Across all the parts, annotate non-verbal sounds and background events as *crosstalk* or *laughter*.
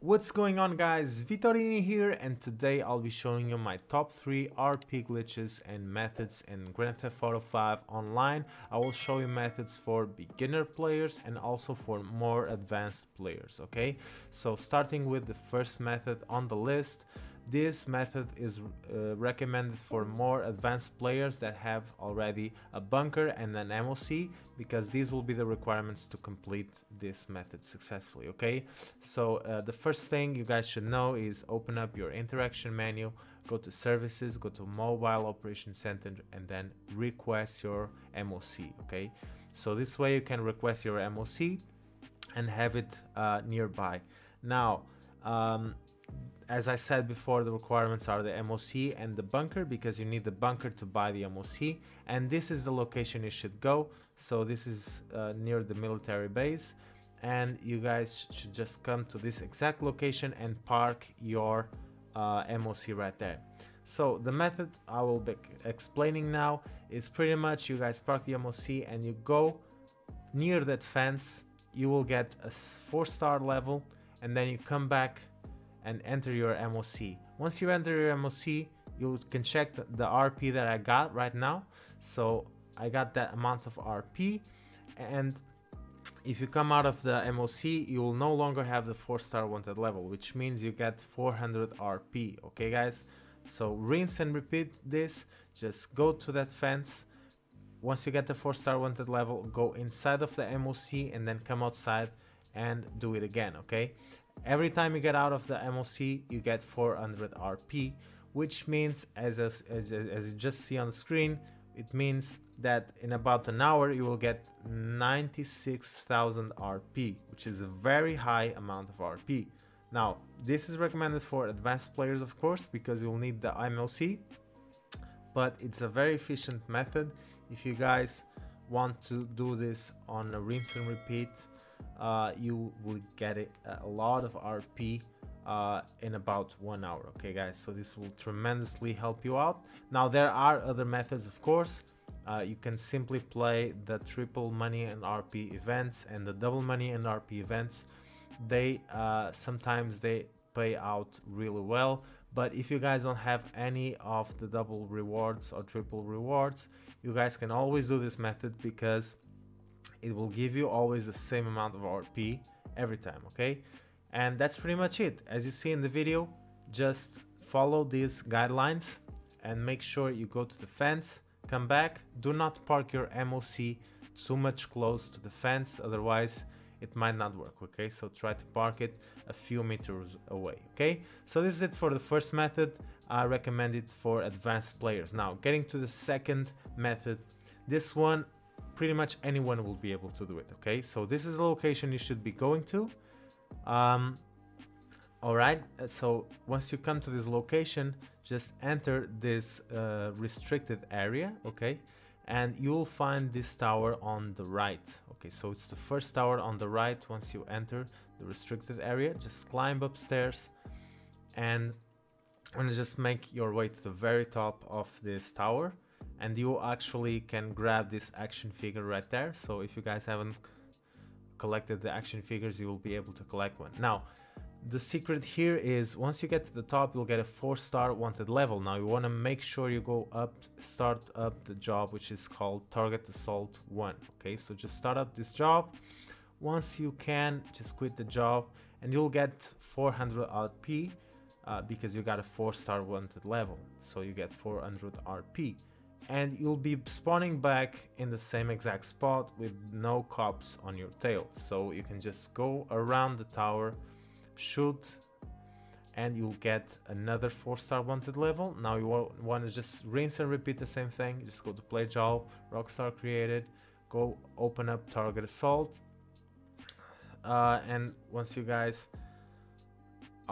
What's going on guys, Vitorini here and today I'll be showing you my top 3 RP glitches and methods in Grand Theft Auto 5 online. I will show you methods for beginner players and also for more advanced players, okay? So starting with the first method on the list, this method is uh, recommended for more advanced players that have already a bunker and an MOC because these will be the requirements to complete this method successfully, okay? So uh, the first thing you guys should know is open up your interaction menu, go to services, go to mobile operation center and then request your MOC, okay? So this way you can request your MOC and have it uh, nearby. Now, um, as I said before, the requirements are the MOC and the bunker because you need the bunker to buy the MOC. And this is the location you should go. So this is uh, near the military base. And you guys should just come to this exact location and park your uh, MOC right there. So the method I will be explaining now is pretty much you guys park the MOC and you go near that fence. You will get a 4 star level and then you come back and enter your MOC. Once you enter your MOC, you can check the RP that I got right now. So I got that amount of RP and if you come out of the MOC, you will no longer have the 4 star wanted level, which means you get 400 RP, okay guys? So rinse and repeat this, just go to that fence, once you get the 4 star wanted level, go inside of the MOC and then come outside and do it again, okay? Every time you get out of the MOC, you get 400 RP, which means, as, as, as, you just see on the screen, it means that in about an hour you will get 96,000 RP, which is a very high amount of RP. Now, this is recommended for advanced players, of course, because you'll need the MOC, but it's a very efficient method if you guys want to do this on a rinse and repeat uh, you will get it, a lot of RP uh, in about one hour okay guys? So this will tremendously help you out. Now there are other methods of course. Uh, you can simply play the triple money and RP events and the double money and RP events. They uh, sometimes they pay out really well but if you guys don't have any of the double rewards or triple rewards you guys can always do this method because it will give you always the same amount of RP every time, okay? And that's pretty much it. As you see in the video, just follow these guidelines and make sure you go to the fence, come back, do not park your MOC too much close to the fence, otherwise it might not work, okay? So try to park it a few meters away, okay? So this is it for the first method. I recommend it for advanced players. Now, getting to the second method, this one pretty much anyone will be able to do it okay? So this is the location you should be going to. Um, all right so once you come to this location just enter this uh, restricted area okay? And you will find this tower on the right okay? So it's the first tower on the right once you enter the restricted area. Just climb upstairs and and just make your way to the very top of this tower and you actually can grab this action figure right there. So if you guys haven't collected the action figures you will be able to collect one. Now the secret here is once you get to the top you'll get a four star wanted level. Now you want to make sure you go up start up the job which is called target assault 1 okay? So just start up this job. Once you can just quit the job and you'll get 400 rp uh, because you got a four star wanted level. So you get 400 rp and you'll be spawning back in the same exact spot with no cops on your tail. So you can just go around the tower, shoot, and you'll get another 4 star wanted level. Now you want to just rinse and repeat the same thing. Just go to play job, Rockstar created, go open up target assault. Uh, and once you guys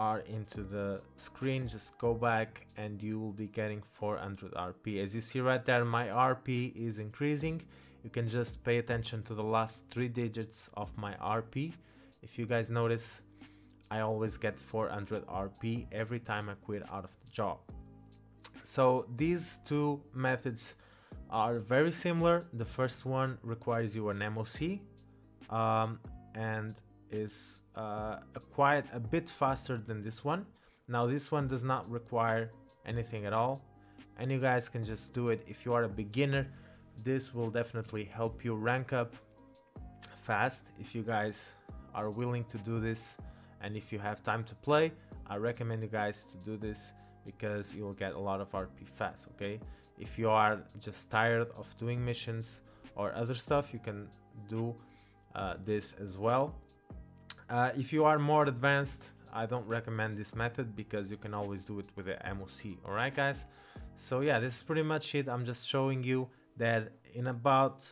are into the screen just go back and you will be getting 400 RP as you see right there my RP is increasing. You can just pay attention to the last three digits of my RP if you guys notice I always get 400 RP every time I quit out of the job. So these two methods are very similar. The first one requires you an MOC um, and is uh, quite a bit faster than this one. Now this one does not require anything at all and you guys can just do it if you are a beginner. This will definitely help you rank up fast if you guys are willing to do this and if you have time to play I recommend you guys to do this because you'll get a lot of RP fast okay if you are just tired of doing missions or other stuff you can do uh, this as well uh, if you are more advanced I don't recommend this method because you can always do it with the MOC alright guys? So yeah this is pretty much it. I'm just showing you that in about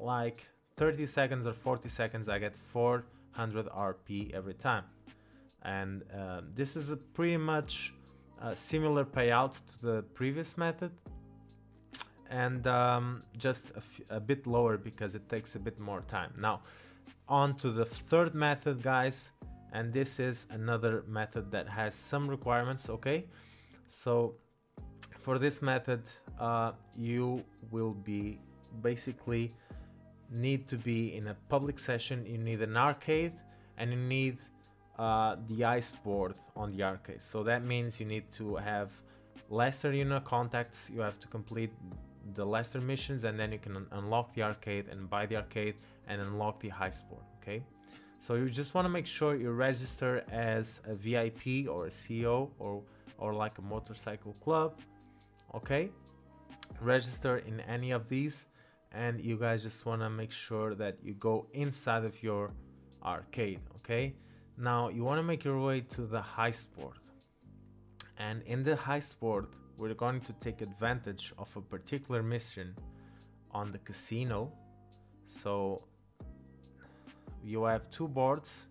like 30 seconds or 40 seconds I get 400 RP every time. And uh, this is a pretty much a similar payout to the previous method. And um, just a, bit lower because it takes a bit more time. Now on to the third method guys. And this is another method that has some requirements okay? So for this method uh, you will be basically need to be in a public session. You need an arcade and you need uh, the heist board on the arcade. So that means you need to have Lester unit contacts. You have to complete the Lester missions and then you can un unlock the arcade and buy the arcade and unlock the heist board okay? So you just want to make sure you register as a VIP or a CEO or or like a motorcycle club okay? Register in any of these and you guys just want to make sure that you go inside of your arcade okay? Now you want to make your way to the heist board and in the heist board we're going to take advantage of a particular mission on the casino. So you have two boards.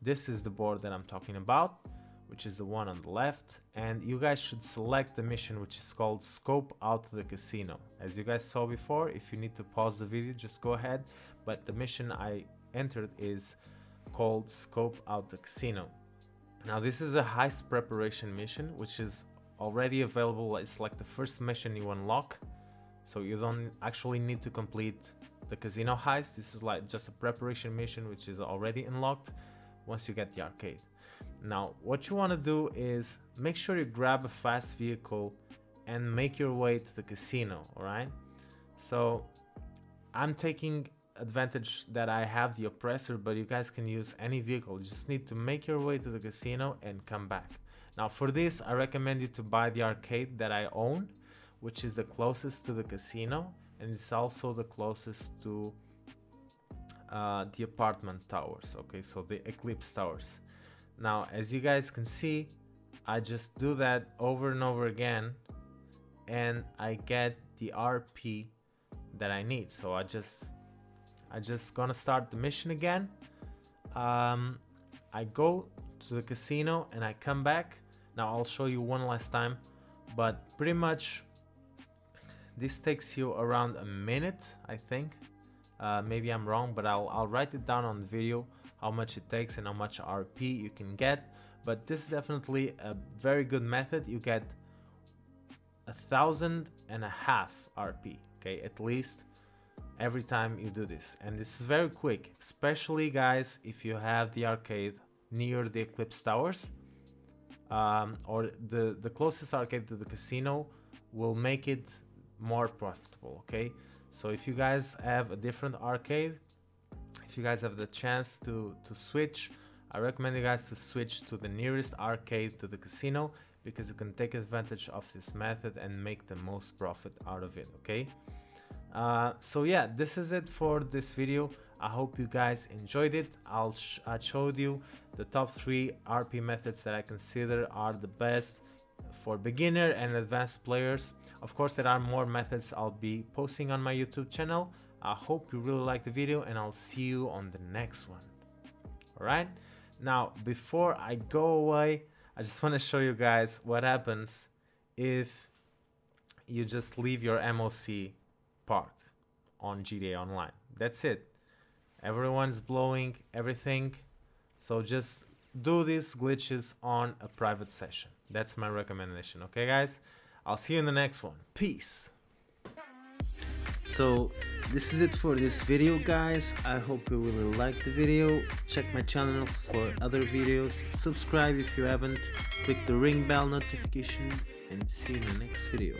This is the board that I'm talking about which is the one on the left. And you guys should select the mission which is called scope out the casino. As you guys saw before if you need to pause the video just go ahead. But the mission I entered is called scope out the casino. Now this is a heist preparation mission which is already available. It's like the first mission you unlock. So you don't actually need to complete the casino heist. This is like just a preparation mission which is already unlocked once you get the arcade. Now what you want to do is make sure you grab a fast vehicle and make your way to the casino alright? So I'm taking advantage that I have the oppressor but you guys can use any vehicle. You just need to make your way to the casino and come back now for this, I recommend you to buy the arcade that I own, which is the closest to the casino and it's also the closest to uh, the apartment towers, okay, so the Eclipse towers. Now, as you guys can see, I just do that over and over again and I get the RP that I need. So I just, I just gonna start the mission again. Um, I go to the casino and I come back now I'll show you one last time, but pretty much this takes you around a minute, I think. Uh, maybe I'm wrong, but I'll, I'll write it down on the video how much it takes and how much RP you can get. But this is definitely a very good method. You get a thousand and a half RP, okay, at least every time you do this. And this is very quick, especially guys, if you have the arcade near the Eclipse Towers um, or the, the closest arcade to the casino will make it more profitable, okay? So if you guys have a different arcade, if you guys have the chance to, to switch, I recommend you guys to switch to the nearest arcade to the casino because you can take advantage of this method and make the most profit out of it, okay? Uh, so yeah, this is it for this video. I hope you guys enjoyed it. I'll sh I showed you the top three RP methods that I consider are the best for beginner and advanced players. Of course, there are more methods I'll be posting on my YouTube channel. I hope you really liked the video and I'll see you on the next one. Alright, now before I go away, I just *laughs* want to show you guys what happens if you just leave your MOC part on GTA Online. That's it everyone's blowing everything. So just do these glitches on a private session. That's my recommendation okay guys? I'll see you in the next one. Peace. So this is it for this video guys. I hope you really liked the video. Check my channel for other videos. Subscribe if you haven't. Click the ring bell notification and see you in the next video